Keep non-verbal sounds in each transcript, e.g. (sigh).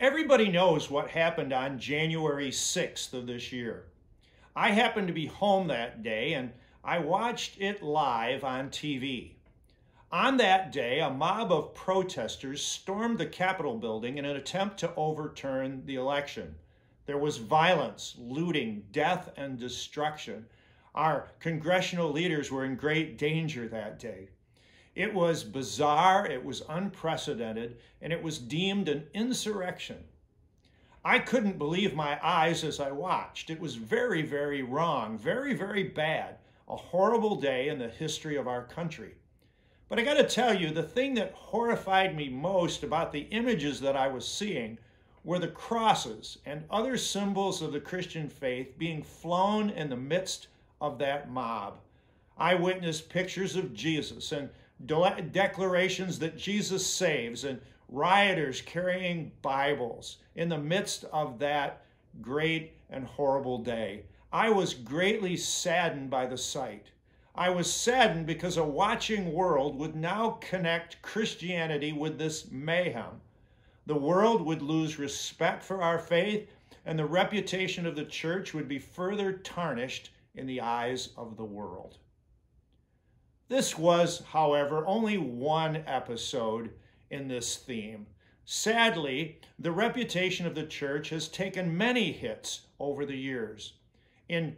Everybody knows what happened on January 6th of this year. I happened to be home that day and I watched it live on TV. On that day, a mob of protesters stormed the Capitol building in an attempt to overturn the election. There was violence, looting, death, and destruction. Our congressional leaders were in great danger that day. It was bizarre, it was unprecedented, and it was deemed an insurrection. I couldn't believe my eyes as I watched. It was very, very wrong, very, very bad, a horrible day in the history of our country. But I got to tell you, the thing that horrified me most about the images that I was seeing were the crosses and other symbols of the Christian faith being flown in the midst of that mob. I witnessed pictures of Jesus and declarations that Jesus saves and rioters carrying Bibles in the midst of that great and horrible day. I was greatly saddened by the sight. I was saddened because a watching world would now connect Christianity with this mayhem. The world would lose respect for our faith, and the reputation of the church would be further tarnished in the eyes of the world. This was, however, only one episode in this theme. Sadly, the reputation of the church has taken many hits over the years. In,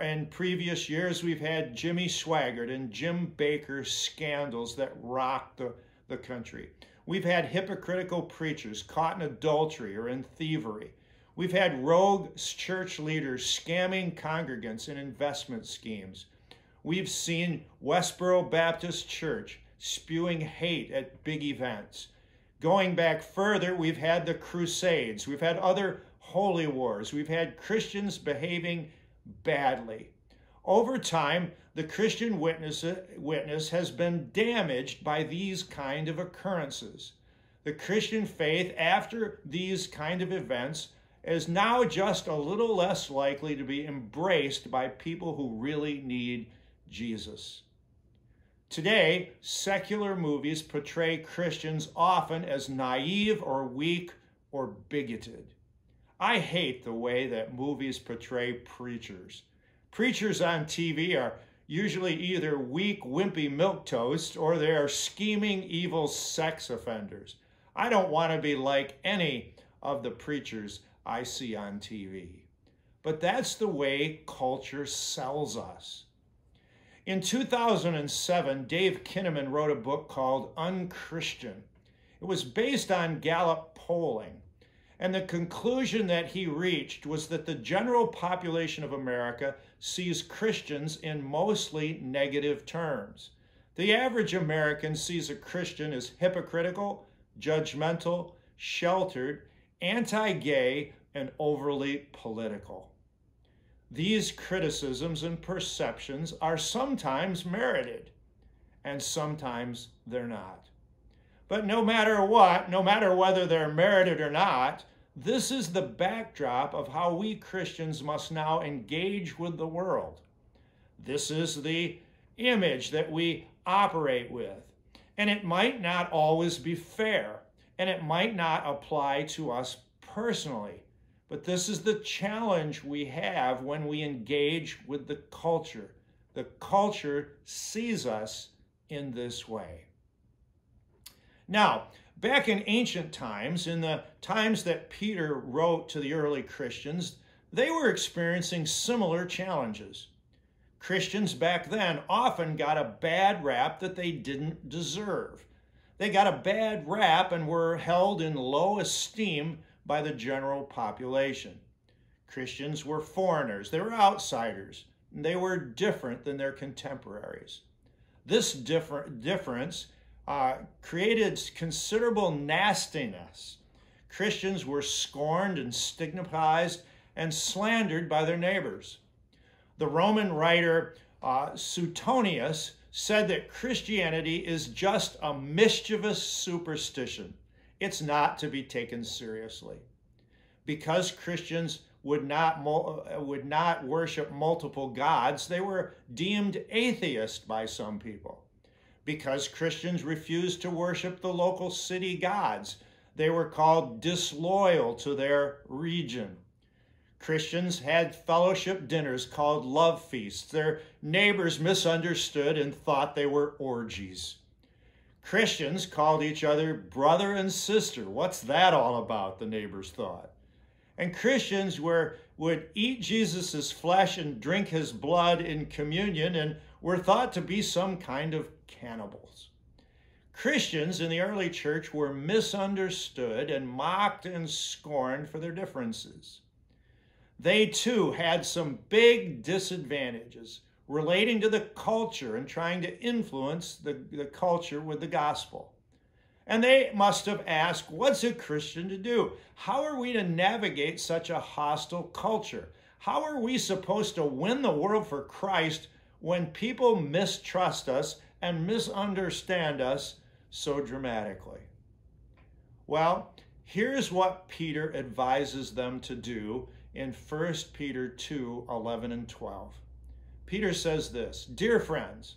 in previous years, we've had Jimmy Swaggart and Jim Bakker scandals that rocked the, the country. We've had hypocritical preachers caught in adultery or in thievery. We've had rogue church leaders scamming congregants in investment schemes. We've seen Westboro Baptist Church spewing hate at big events. Going back further, we've had the Crusades, we've had other holy wars, we've had Christians behaving badly. Over time, the Christian witness, witness has been damaged by these kind of occurrences. The Christian faith, after these kind of events, is now just a little less likely to be embraced by people who really need Jesus. Today, secular movies portray Christians often as naive or weak or bigoted. I hate the way that movies portray preachers. Preachers on TV are usually either weak, wimpy milquetoast or they are scheming, evil sex offenders. I don't want to be like any of the preachers I see on TV. But that's the way culture sells us. In 2007, Dave Kinnaman wrote a book called Unchristian. It was based on Gallup polling. And the conclusion that he reached was that the general population of America sees Christians in mostly negative terms. The average American sees a Christian as hypocritical, judgmental, sheltered, anti gay, and overly political. These criticisms and perceptions are sometimes merited, and sometimes they're not. But no matter what, no matter whether they're merited or not, this is the backdrop of how we Christians must now engage with the world. This is the image that we operate with. And it might not always be fair, and it might not apply to us personally. But this is the challenge we have when we engage with the culture. The culture sees us in this way. Now, back in ancient times, in the times that Peter wrote to the early Christians, they were experiencing similar challenges. Christians back then often got a bad rap that they didn't deserve. They got a bad rap and were held in low esteem by the general population. Christians were foreigners, they were outsiders, and they were different than their contemporaries. This differ- difference uh, created considerable nastiness. Christians were scorned and stigmatized and slandered by their neighbors. The Roman writer uh, Suetonius said that Christianity is just a mischievous superstition it's not to be taken seriously. Because Christians would not, uh, would not worship multiple gods, they were deemed atheist by some people. Because Christians refused to worship the local city gods, they were called disloyal to their region. Christians had fellowship dinners called love feasts. Their neighbors misunderstood and thought they were orgies. Christians called each other brother and sister. What's that all about? The neighbors thought. And Christians were, would eat Jesus' flesh and drink his blood in communion and were thought to be some kind of cannibals. Christians in the early church were misunderstood and mocked and scorned for their differences. They too had some big disadvantages relating to the culture and trying to influence the, the culture with the gospel. And they must have asked, what's a Christian to do? How are we to navigate such a hostile culture? How are we supposed to win the world for Christ when people mistrust us and misunderstand us so dramatically? Well, here's what Peter advises them to do in 1 Peter 2 11 and 12. Peter says this Dear friends,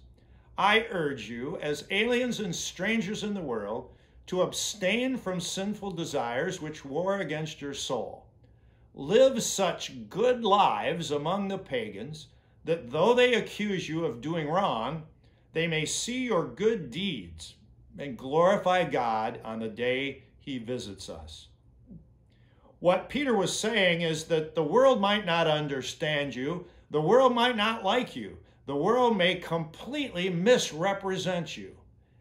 I urge you, as aliens and strangers in the world, to abstain from sinful desires which war against your soul. Live such good lives among the pagans that though they accuse you of doing wrong, they may see your good deeds and glorify God on the day he visits us. What Peter was saying is that the world might not understand you, the world might not like you. The world may completely misrepresent you,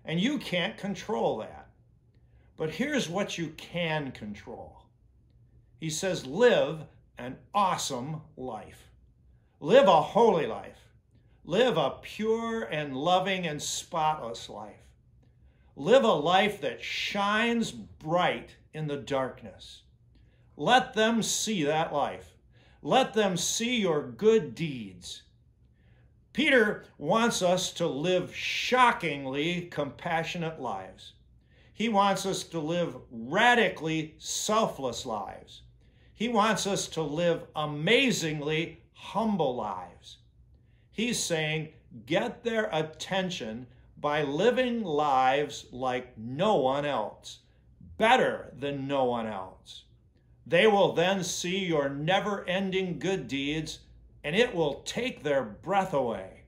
and you can't control that. But here's what you can control. He says, live an awesome life. Live a holy life. Live a pure and loving and spotless life. Live a life that shines bright in the darkness. Let them see that life. Let them see your good deeds. Peter wants us to live shockingly compassionate lives. He wants us to live radically selfless lives. He wants us to live amazingly humble lives. He's saying, get their attention by living lives like no one else, better than no one else. They will then see your never ending good deeds, and it will take their breath away.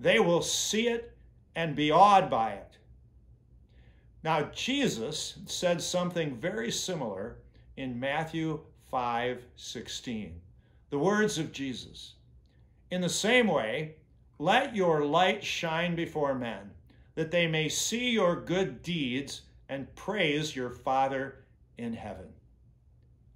They will see it and be awed by it. Now, Jesus said something very similar in Matthew 5 16. The words of Jesus In the same way, let your light shine before men, that they may see your good deeds and praise your Father in heaven.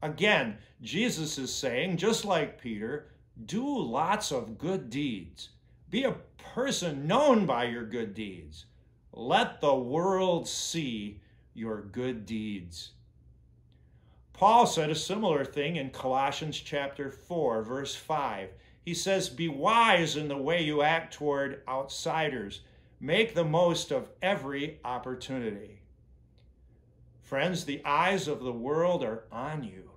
Again, Jesus is saying, just like Peter, do lots of good deeds. Be a person known by your good deeds. Let the world see your good deeds. Paul said a similar thing in Colossians chapter 4, verse 5. He says, Be wise in the way you act toward outsiders. Make the most of every opportunity. Friends, the eyes of the world are on you.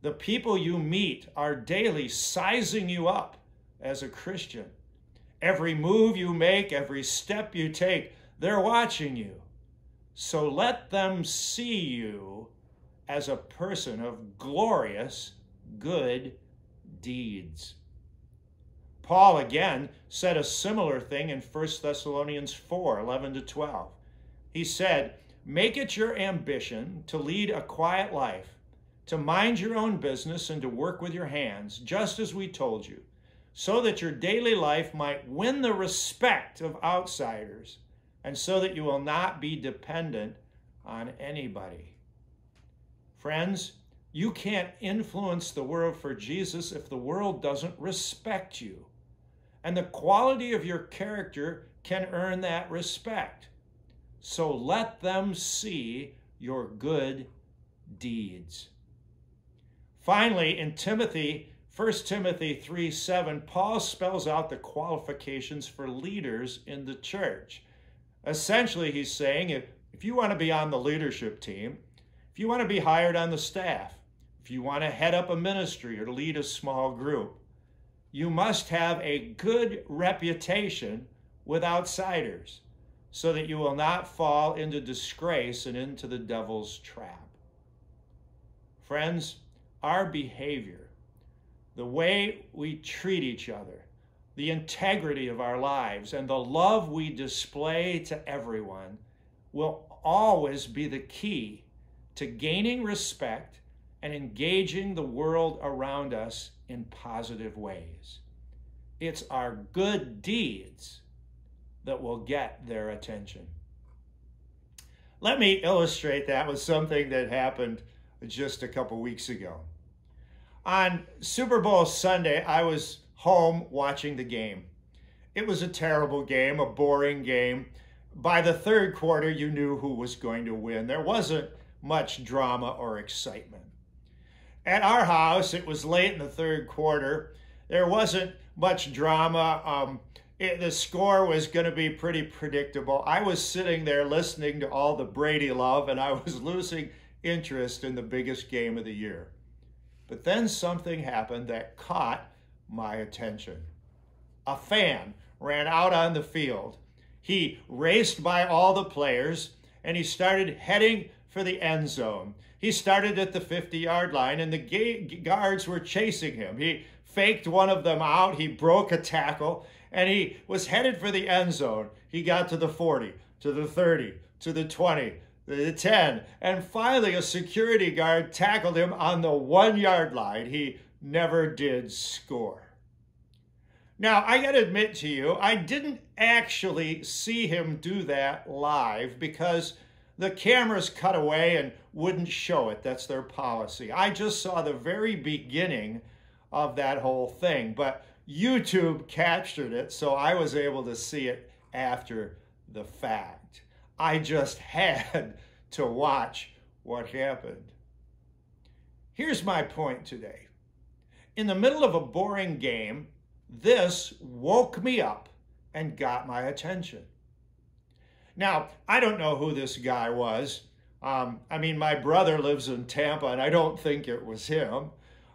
The people you meet are daily sizing you up as a Christian. Every move you make, every step you take, they're watching you. So let them see you as a person of glorious good deeds. Paul again said a similar thing in 1 Thessalonians 4 11 to 12. He said, Make it your ambition to lead a quiet life to mind your own business and to work with your hands, just as we told you, so that your daily life might win the respect of outsiders, and so that you will not be dependent on anybody. Friends, you can't influence the world for Jesus if the world doesn't respect you. And the quality of your character can earn that respect. So let them see your good deeds. Finally, in Timothy, 1 Timothy 3 7, Paul spells out the qualifications for leaders in the church. Essentially, he's saying if, if you want to be on the leadership team, if you want to be hired on the staff, if you want to head up a ministry or lead a small group, you must have a good reputation with outsiders. So that you will not fall into disgrace and into the devil's trap. Friends, our behavior, the way we treat each other, the integrity of our lives, and the love we display to everyone will always be the key to gaining respect and engaging the world around us in positive ways. It's our good deeds that will get their attention. Let me illustrate that with something that happened just a couple weeks ago. On Super Bowl Sunday, I was home watching the game. It was a terrible game, a boring game. By the third quarter, you knew who was going to win. There wasn't much drama or excitement. At our house, it was late in the third quarter. There wasn't much drama. Um, it, the score was going to be pretty predictable. I was sitting there listening to all the Brady love, and I was (laughs) losing interest in the biggest game of the year. But then something happened that caught my attention. A fan ran out on the field. He raced by all the players and he started heading for the end zone. He started at the 50 yard line and the guards were chasing him. He faked one of them out. He broke a tackle and he was headed for the end zone. He got to the 40, to the 30, to the 20, the 10, and finally a security guard tackled him on the one yard line. He never did score. Now, I got to admit to you, I didn't actually see him do that live because the cameras cut away and wouldn't show it. That's their policy. I just saw the very beginning of that whole thing. But YouTube captured it, so I was able to see it after the fact. I just (laughs) had to watch what happened. Here's my point today. In the middle of a boring game, this woke me up and got my attention. Now, I don't know who this guy was. Um, I mean, my brother lives in Tampa, and I don't think it was him.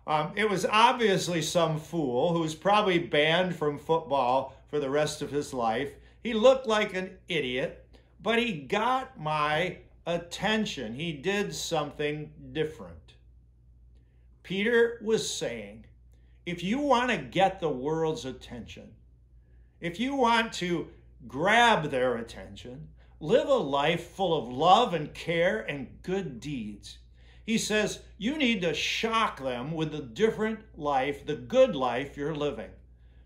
Um, it was obviously some fool who's probably banned from football for the rest of his life. He looked like an idiot, but he got my attention. He did something different. Peter was saying, if you want to get the world's attention, if you want to grab their attention, live a life full of love and care and good deeds. He says, you need to shock them with the different life, the good life you're living.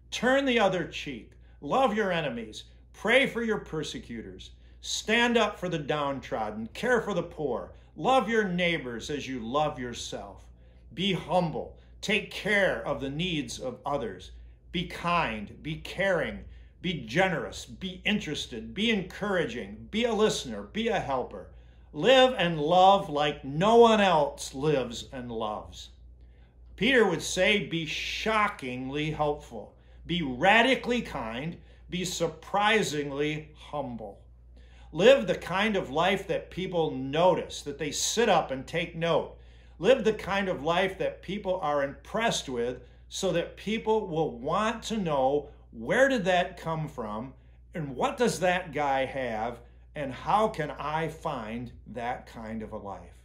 Turn the other cheek. Love your enemies. Pray for your persecutors. Stand up for the downtrodden. Care for the poor. Love your neighbors as you love yourself. Be humble. Take care of the needs of others. Be kind. Be caring. Be generous. Be interested. Be encouraging. Be a listener. Be a helper. Live and love like no one else lives and loves. Peter would say, be shockingly helpful, be radically kind, be surprisingly humble. Live the kind of life that people notice, that they sit up and take note. Live the kind of life that people are impressed with so that people will want to know where did that come from and what does that guy have and how can I find that kind of a life?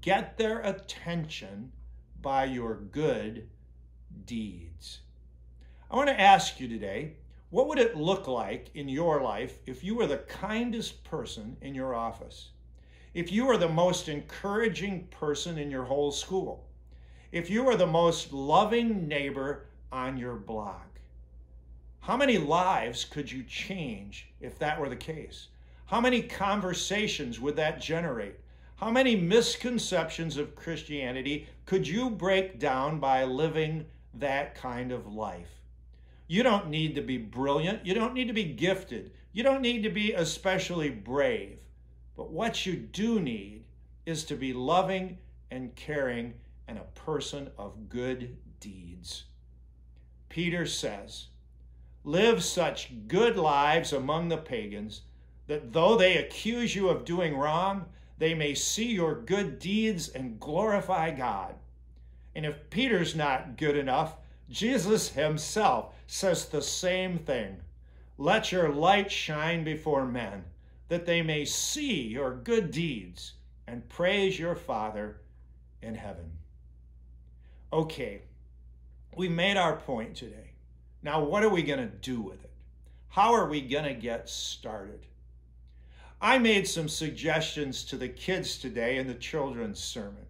Get their attention by your good deeds. I want to ask you today what would it look like in your life if you were the kindest person in your office? If you were the most encouraging person in your whole school? If you were the most loving neighbor on your block? How many lives could you change if that were the case? How many conversations would that generate? How many misconceptions of Christianity could you break down by living that kind of life? You don't need to be brilliant. You don't need to be gifted. You don't need to be especially brave. But what you do need is to be loving and caring and a person of good deeds. Peter says, Live such good lives among the pagans that though they accuse you of doing wrong, they may see your good deeds and glorify God. And if Peter's not good enough, Jesus himself says the same thing. Let your light shine before men, that they may see your good deeds and praise your Father in heaven. Okay, we made our point today. Now, what are we going to do with it? How are we going to get started? I made some suggestions to the kids today in the children's sermon.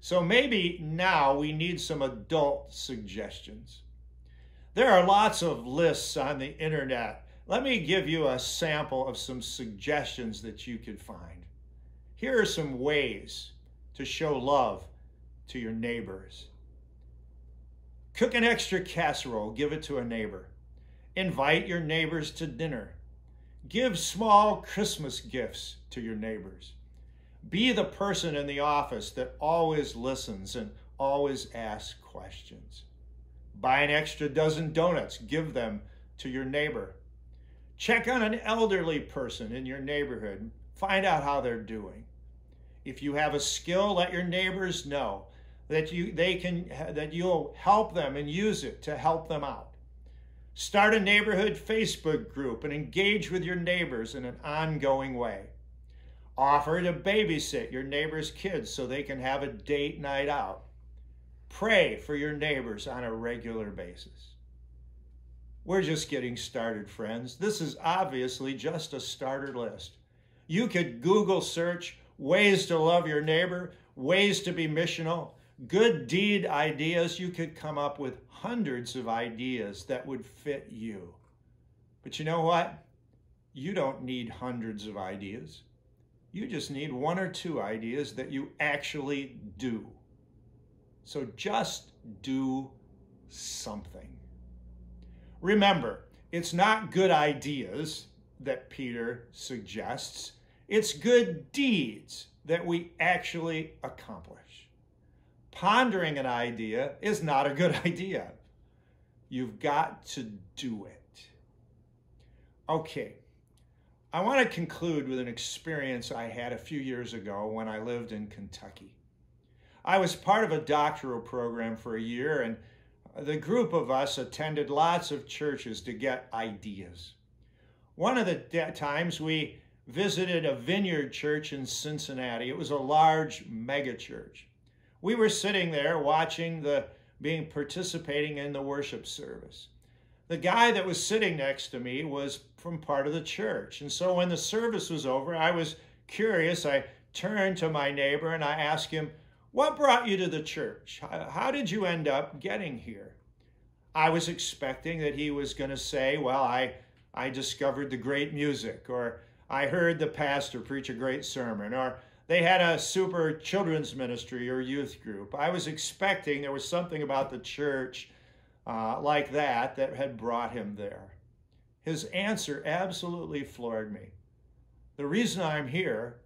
So maybe now we need some adult suggestions. There are lots of lists on the internet. Let me give you a sample of some suggestions that you could find. Here are some ways to show love to your neighbors. Cook an extra casserole, give it to a neighbor. Invite your neighbors to dinner. Give small Christmas gifts to your neighbors. Be the person in the office that always listens and always asks questions. Buy an extra dozen donuts, give them to your neighbor. Check on an elderly person in your neighborhood, find out how they're doing. If you have a skill, let your neighbors know that you they can that you'll help them and use it to help them out. Start a neighborhood Facebook group and engage with your neighbors in an ongoing way. Offer to babysit your neighbor's kids so they can have a date night out. Pray for your neighbors on a regular basis. We're just getting started, friends. This is obviously just a starter list. You could Google search ways to love your neighbor, ways to be missional, good deed ideas, you could come up with hundreds of ideas that would fit you. But you know what? You don't need hundreds of ideas. You just need one or two ideas that you actually do. So just do something. Remember, it's not good ideas that Peter suggests, it's good deeds that we actually accomplish. Pondering an idea is not a good (laughs) idea. You've got to do it. Okay, I want to conclude with an experience I had a few years ago when I lived in Kentucky. I was part of a doctoral program for a year, and the group of us attended lots of churches to get ideas. One of the times we visited a vineyard church in Cincinnati. It was a large megachurch we were sitting there watching the being participating in the worship service. The guy that was sitting next to me was from part of the church. And so when the service was over, I was curious. I turned to my neighbor and I asked him, What brought you to the church? How did you end up getting here? I was expecting that he was going to say, Well, I, I discovered the great music, or I heard the pastor preach a great sermon, or they had a super children's ministry or youth group. I was expecting there was something about the church uh, like that that had brought him there. His answer absolutely floored me. The reason I'm here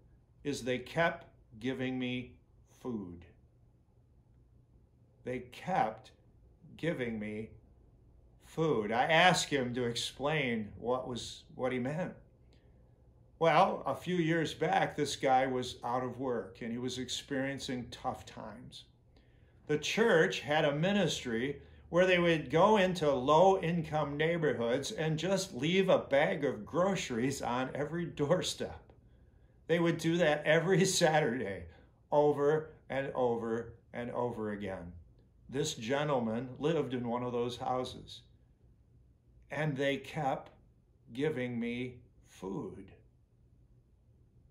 is they kept giving me food. They kept giving me food. I asked him to explain what was what he meant. Well, a few years back, this guy was out of work and he was experiencing tough times. The church had a ministry where they would go into low income neighborhoods and just leave a bag of groceries on every doorstep. They would do that every (laughs) Saturday over and over and over again. This gentleman lived in one of those houses and they kept giving me food.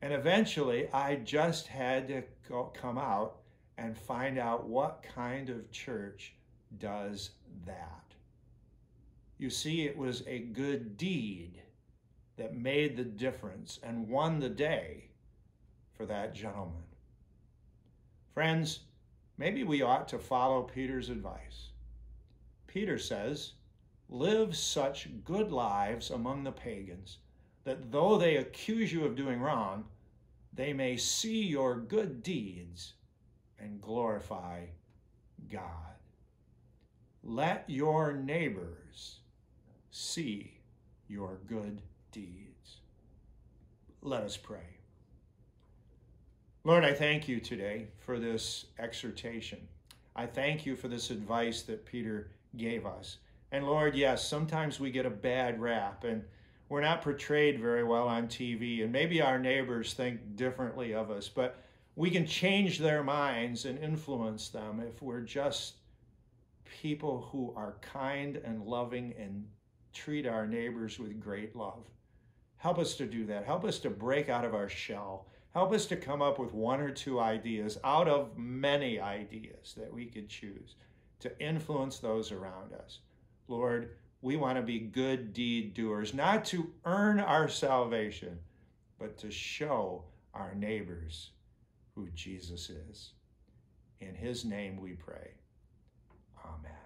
And eventually, I just had to go, come out and find out what kind of church does that. You see, it was a good deed that made the difference and won the day for that gentleman. Friends, maybe we ought to follow Peter's advice. Peter says, Live such good lives among the pagans that though they accuse you of doing wrong, they may see your good deeds and glorify God. Let your neighbors see your good deeds. Let us pray. Lord, I thank you today for this exhortation. I thank you for this advice that Peter gave us. And Lord, yes, sometimes we get a bad rap and we're not portrayed very well on TV, and maybe our neighbors think differently of us, but we can change their minds and influence them if we're just people who are kind and loving and treat our neighbors with great love. Help us to do that. Help us to break out of our shell. Help us to come up with one or two ideas out of many ideas that we could choose to influence those around us. Lord, we want to be good deed doers, not to earn our salvation, but to show our neighbors who Jesus is. In his name we pray. Amen.